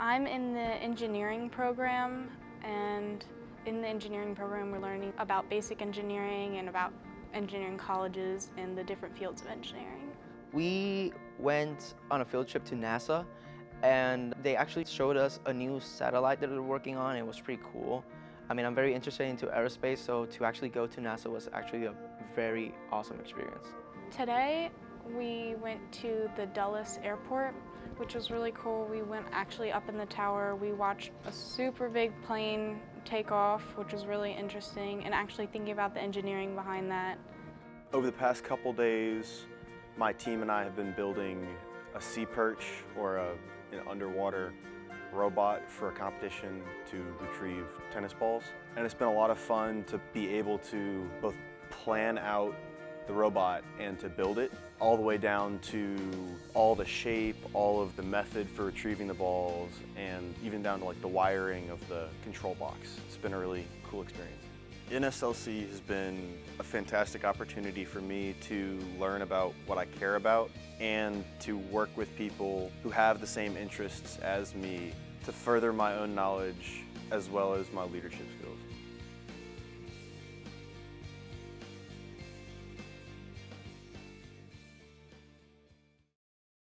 I'm in the engineering program and in the engineering program we're learning about basic engineering and about engineering colleges and the different fields of engineering. We went on a field trip to NASA and they actually showed us a new satellite that they're working on. It was pretty cool. I mean, I'm very interested into aerospace, so to actually go to NASA was actually a very awesome experience. Today we went to the Dulles Airport, which was really cool. We went actually up in the tower. We watched a super big plane take off, which was really interesting, and actually thinking about the engineering behind that. Over the past couple days, my team and I have been building a SeaPerch or a, an underwater robot for a competition to retrieve tennis balls. And it's been a lot of fun to be able to both plan out the robot and to build it all the way down to all the shape, all of the method for retrieving the balls, and even down to like the wiring of the control box. It's been a really cool experience. NSLC has been a fantastic opportunity for me to learn about what I care about and to work with people who have the same interests as me to further my own knowledge as well as my leadership skills.